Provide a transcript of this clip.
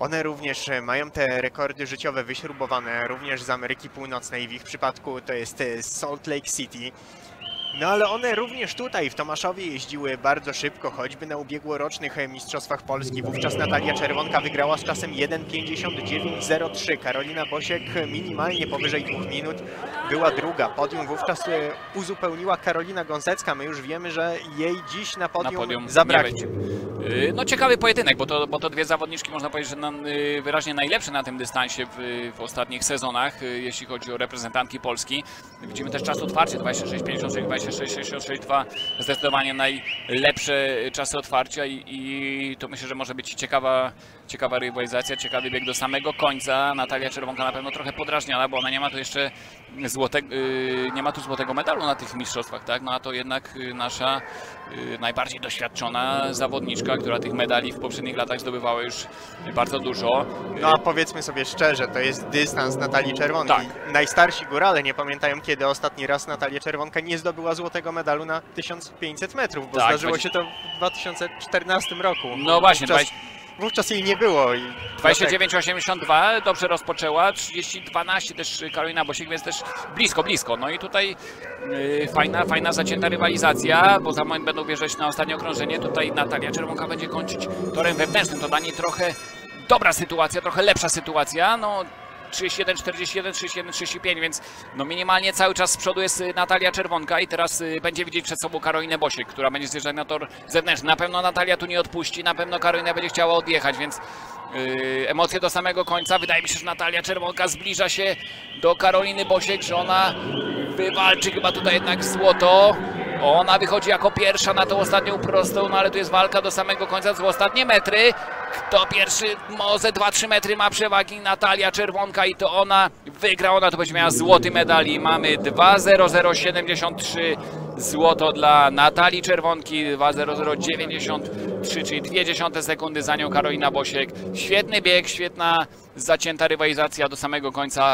One również e, mają te rekordy życiowe wyśrubowane, również z Ameryki Północnej. W ich przypadku to jest e, Salt Lake City. No ale one również tutaj w Tomaszowie jeździły bardzo szybko, choćby na ubiegłorocznych e, Mistrzostwach Polski. Wówczas Natalia Czerwonka wygrała z czasem 1.59.03. Karolina Bosiek minimalnie powyżej dwóch minut była druga. Podium wówczas e, uzupełniła Karolina Gąsecka. My już wiemy, że jej dziś na podium, na podium zabraknie. Yy, No ciekawy pojedynek, bo to, bo to dwie zawodniczki można powiedzieć, że na, wyraźnie najlepsze na tym dystansie w, w ostatnich sezonach, jeśli chodzi o reprezentantki Polski. Widzimy też czas otwarcia 26, 56, 26, 66, 2 zdecydowanie najlepsze czasy otwarcia i, i to myślę, że może być ciekawa, ciekawa rywalizacja, ciekawy bieg do samego końca. Natalia Czerwonka na pewno trochę podrażniona, bo ona nie ma tu jeszcze złote, yy, nie ma tu złotego medalu na tych mistrzostwach, tak? No a to jednak yy, nasza yy, najbardziej doświadczona zawodniczka, która tych medali w poprzednich latach zdobywała już bardzo dużo. No a powiedzmy sobie szczerze, to jest dystans Natalii Czerwonki. Tak. Najstarsi górale nie pamiętają, kiedy ostatni raz Natalia Czerwonka nie zdobyła złotego medalu na 1500 metrów, bo Tak, zdarzyło dwadzie- się to w 2014 roku. No właśnie, wówczas, wówczas jej nie było. I 29,82 dobrze rozpoczęła, 30,12 też Karolina Bosiek, więc też blisko, blisko. No i tutaj yy, fajna, fajna zacięta rywalizacja, bo za moment będą wjeżdżać na ostatnie okrążenie. Tutaj Natalia Czerwonka będzie kończyć torem wewnętrznym. To dla niej trochę dobra sytuacja, trochę lepsza sytuacja. No 31, 41, 31, 35, więc no minimalnie cały czas z przodu jest y, Natalia Czerwonka i teraz y, będzie widzieć przed sobą Karolinę Bosiek, która będzie zjeżdżać na tor zewnętrzny. Na pewno Natalia tu nie odpuści, na pewno Karolina będzie chciała odjechać, więc Yy, emocje do samego końca. Wydaje mi się, że Natalia Czerwonka zbliża się do Karoliny Bosiek, że ona wywalczy chyba tutaj jednak złoto. Ona wychodzi jako pierwsza na tą ostatnią prostą, no ale tu jest walka do samego końca, to są ostatnie metry. Kto pierwszy, może 2-3 metry ma przewagi, Natalia Czerwonka i to ona wygra, ona to będzie miała złoty medal i mamy 2.0073 złoto dla Natalii Czerwonki, 2.0093, czyli 0,2 sekundy za nią Karolina Bosiek. Świetny bieg, świetna zacięta rywalizacja do samego końca.